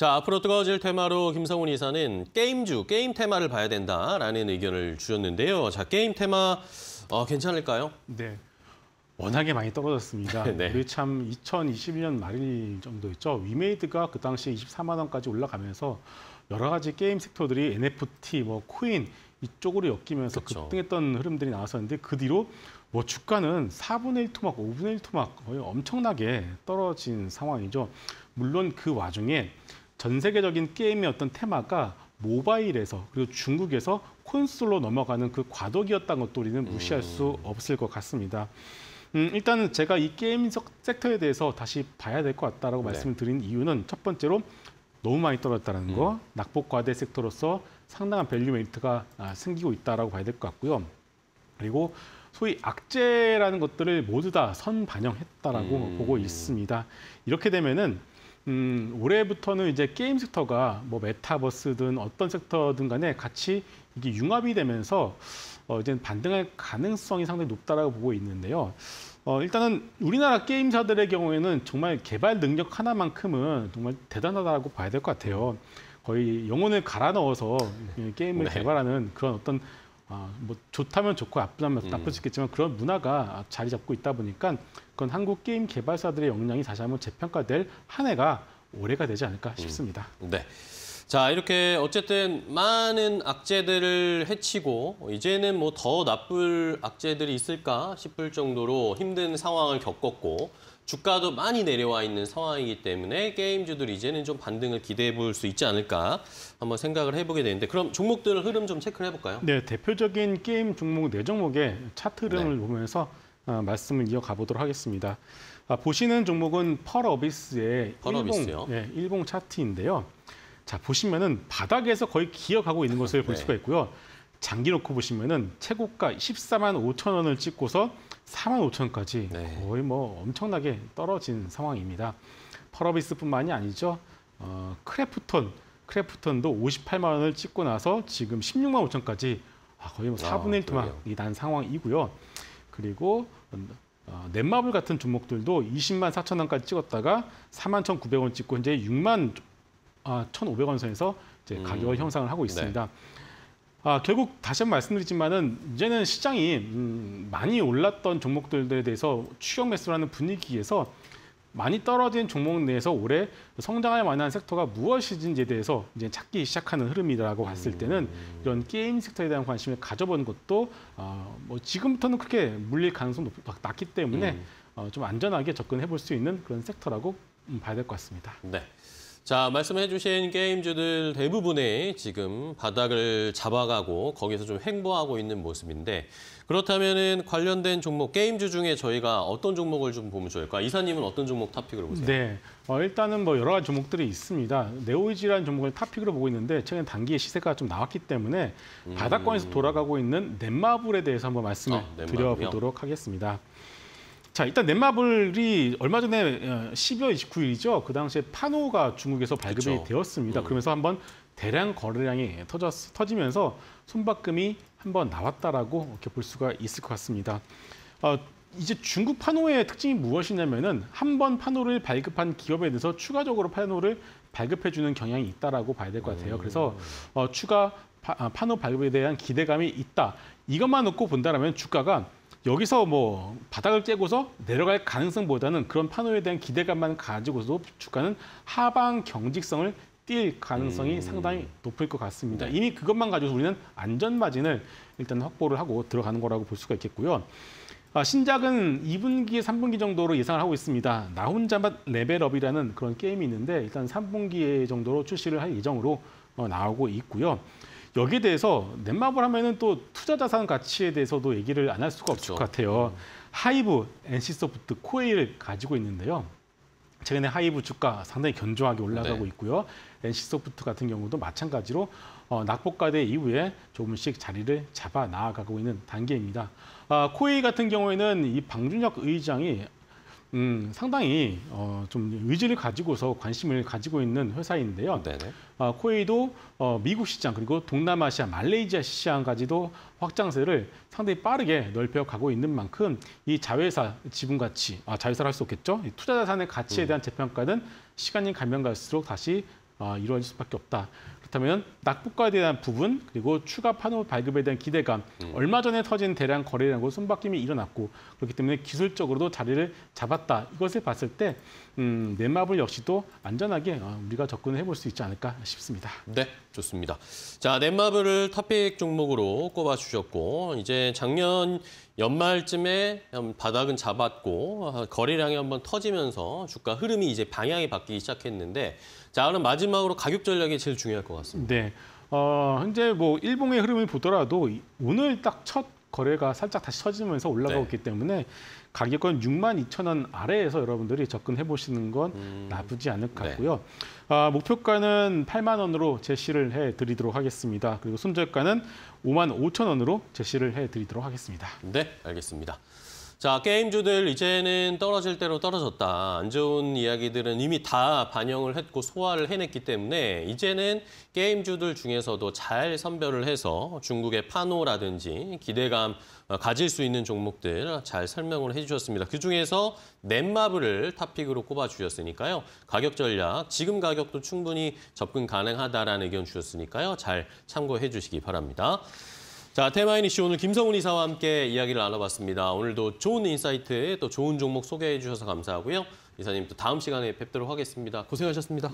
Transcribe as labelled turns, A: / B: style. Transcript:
A: 자, 앞으로 뜨거워질 테마로 김성훈 이사는 게임주, 게임 테마를 봐야 된다라는 의견을 주셨는데요. 자, 게임 테마 어, 괜찮을까요?
B: 네. 워낙에 많이 떨어졌습니다.
A: 네.
B: 우리 참 2021년 말일 정도였죠. 위메이드가 그 당시에 24만 원까지 올라가면서 여러 가지 게임 섹터들이 NFT, 뭐 코인 이쪽으로 엮이면서
A: 그쵸.
B: 급등했던 흐름들이 나왔었는데 그 뒤로 뭐 주가는 4분의 1 토막, 5분의 1 토막 거의 엄청나게 떨어진 상황이죠. 물론 그 와중에 전 세계적인 게임의 어떤 테마가 모바일에서 그리고 중국에서 콘솔로 넘어가는 그 과도기였다는 것도 우리는 무시할 수 없을 것 같습니다. 음, 일단은 제가 이 게임 석- 섹터에 대해서 다시 봐야 될 것 같다라고
A: 네.
B: 말씀을 드린 이유는 첫 번째로 너무 많이 떨어졌다는 거, 낙폭 과대 섹터로서 상당한 value 메리트가 아, 생기고 있다라고 봐야 될 것 같고요. 그리고 소위 악재라는 것들을 모두 다 선반영했다라고
A: 음.
B: 보고 있습니다. 이렇게 되면은 음, 올해부터는 이제 게임 섹터가 뭐 메타버스든 어떤 섹터든 간에 같이 이게 융합이 되면서 어, 이제 반등할 가능성이 상당히 높다라고 보고 있는데요. 어, 일단은 우리나라 게임사들의 경우에는 정말 개발 능력 하나만큼은 정말 대단하다고 봐야 될 것 같아요. 거의 영혼을 갈아 넣어서 이 게임을
A: 네.
B: 개발하는 그런 어떤 아, 뭐 좋다면 좋고 나쁘다면
A: 음.
B: 나쁠 수 있겠지만 그런 문화가 자리 잡고 있다 보니까 그건 한국 게임 개발사들의 역량이 다시 한번 재평가될 한 해가 올해가 되지 않을까 싶습니다.
A: 네. 자, 이렇게 어쨌든 많은 악재들을 해치고 이제는 뭐 더 나쁠 악재들이 있을까 싶을 정도로 힘든 상황을 겪었고 주가도 많이 내려와 있는 상황이기 때문에 게임주들이 이제는 좀 반등을 기대해 볼 수 있지 않을까 한번 생각을 해보게 되는데 그럼 종목들 흐름 좀 체크를 해볼까요?
B: 네, 대표적인 게임 종목 네 종목의 차트 흐름을
A: 네.
B: 보면서 아, 말씀을 이어가 보도록 하겠습니다. 아, 보시는 종목은 펄어비스의? 일봉, 네, 일봉 차트인데요. 자 보시면은 바닥에서 거의 기어가고 있는 것을 볼
A: 네.
B: 수가 있고요. 장기 놓고 보시면은 최고가 14만 5천 원을 찍고서 4만 5천 원까지
A: 네.
B: 거의 뭐 엄청나게 떨어진 상황입니다. 펄어비스뿐만이 아니죠. 어, 크래프톤, 크래프톤도 58만 원을 찍고 나서 지금 16만 5천까지 아, 거의 뭐
A: 아,
B: 4분의 1
A: 그러게요.
B: 토막이 난 상황이고요. 그리고 어, 넷마블 같은 종목들도 20만 4천 원까지 찍었다가 4만 1,900원 찍고 이제 6만 아, 1,500원 선에서 이제
A: 음.
B: 가격을 형성을 하고
A: 네.
B: 있습니다. 아, 결국 다시 한번 말씀드리지만은 이제는 시장이 음, 많이 올랐던 종목들에 대해서 추격 매수라는 분위기에서 많이 떨어진 종목 내에서 올해 성장할 만한 섹터가 무엇인지에 대해서 이제 찾기 시작하는 흐름이라고 봤을 때는 이런 게임 섹터에 대한 관심을 가져보는 것도 어, 뭐 지금부터는 그렇게 물릴 가능성 높, 낮기 때문에
A: 음.
B: 어, 좀 안전하게 접근해 볼 수 있는 그런 섹터라고 음, 봐야 될 것 같습니다.
A: 네. 자, 말씀해 주신 게임주들 대부분이 지금 바닥을 잡아가고 거기서 좀 횡보하고 있는 모습인데 그렇다면은 관련된 종목 게임주 중에 저희가 어떤 종목을 좀 보면 좋을까? 이사님은 어떤 종목 탑픽으로 보세요?
B: 네, 어, 일단은 뭐 여러 가지 종목들이 있습니다. 네오이지라는 종목을 탑픽으로 보고 있는데 최근 단기의 시세가 좀 나왔기 때문에
A: 음.
B: 바닥권에서 돌아가고 있는 넷마블에 대해서 한번 말씀을
A: 아?
B: 드려보도록 하겠습니다. 자, 일단 넷마블이 얼마 전에 어, 12월 29일이죠. 그 당시에 파노가 중국에서 발급이
A: 그쵸.
B: 되었습니다.
A: 음.
B: 그러면서 한번 대량 거래량이 터졌, 터지면서 손바꿈이 한번 나왔다라고 이렇게 볼 수가 있을 것 같습니다. 어, 이제 중국 파노의 특징이 무엇이냐면은 한 번 파노를 발급한 기업에 대해서 추가적으로 파노를 발급해주는 경향이 있다라고 봐야 될 것 같아요. 그래서 어, 추가 파, 아, 파노 발급에 대한 기대감이 있다. 이것만 놓고 본다면 주가가 여기서 뭐 바닥을 깨고서 내려갈 가능성보다는 그런 파노에 대한 기대감만 가지고도 주가는 하방 경직성을 뛸 가능성이
A: 음.
B: 상당히 높을 것 같습니다.
A: 네.
B: 이미 그것만 가지고 우리는 안전 마진을 일단 확보를 하고 들어가는 거라고 볼 수가 있겠고요. 아, 신작은 2분기, 3분기 정도로 예상을 하고 있습니다. 나 혼자만 레벨업이라는 그런 게임이 있는데 일단 3분기 정도로 출시를 할 예정으로 어, 나오고 있고요. 여기에 대해서 넷마블 하면은 또 투자 자산 가치에 대해서도 얘기를 안 할 수가 없을
A: 그렇죠.
B: 것 같아요. 하이브, NC소프트, 코웨이를 가지고 있는데요. 최근에 하이브 주가 상당히 견조하게 올라가고
A: 네.
B: 있고요. NC소프트 같은 경우도 마찬가지로 어, 낙폭과대 이후에 조금씩 자리를 잡아 나아가고 있는 단계입니다. 아, 코웨이 같은 경우에는 이 방준혁 의장이 음, 상당히 어, 좀 의지를 가지고서 관심을 가지고 있는 회사인데요.
A: 네네.
B: 어, 코웨이도 어, 미국 시장 그리고 동남아시아, 말레이시아 시장까지도 확장세를 상당히 빠르게 넓혀가고 있는 만큼 이 자회사 지분 가치, 아, 자회사를 할 수 없겠죠. 이 투자 자산의 가치에 대한 재평가는 시간이 가면 갈수록 다시 아, 이루어질 수밖에 없다. 그렇다면 낙폭과에 대한 부분 그리고 추가 판호 발급에 대한 기대감 얼마 전에 터진 대량 거래량으로 손바뀜이 일어났고 그렇기 때문에 기술적으로도 자리를 잡았다 이것을 봤을 때 음, 넷마블 역시도 안전하게 어, 우리가 접근을 해볼 수 있지 않을까 싶습니다.
A: 네, 좋습니다. 자, 넷마블을 탑픽 종목으로 꼽아주셨고 이제 작년 연말쯤에 한 바닥은 잡았고 어, 거래량이 한번 터지면서 주가 흐름이 이제 방향이 바뀌기 시작했는데 자, 그럼 마지막으로 가격 전략이 제일 중요할 것 같 습니다.
B: 네. 어, 현재 뭐 일봉의 흐름을 보더라도 이- 오늘 딱 첫 거래가 살짝 다시 터지면서 올라가고
A: 네.
B: 있기 때문에 가격은 6만 2천 원 아래에서 여러분들이 접근해 보시는 건 나쁘지 않을 것
A: 네.
B: 같고요. 아, 목표가는 8만 원으로 제시를 해 드리도록 하겠습니다. 그리고 손절가는 5만 5천 원으로 제시를 해 드리도록 하겠습니다.
A: 네, 알겠습니다. 자, 게임주들 이제는 떨어질 대로 떨어졌다. 안 좋은 이야기들은 이미 다 반영을 했고 소화를 해냈기 때문에 이제는 게임주들 중에서도 잘 선별을 해서 중국의 파노라든지 기대감 어, 가질 수 있는 종목들 잘 설명을 해주셨습니다. 그중에서 넷마블을 top pick으로 꼽아주셨으니까요. 가격 전략, 지금 가격도 충분히 접근 가능하다라는 의견 주셨으니까요. 잘 참고해 주시기 바랍니다. 자, 테마 IN 이슈 오늘 김성훈 이사와 함께 이야기를 나눠봤습니다. 오늘도 좋은 인사이트 또 좋은 종목 소개해 주셔서 감사하고요. 이사님 또 다음 시간에 뵙도록 하겠습니다. 고생하셨습니다.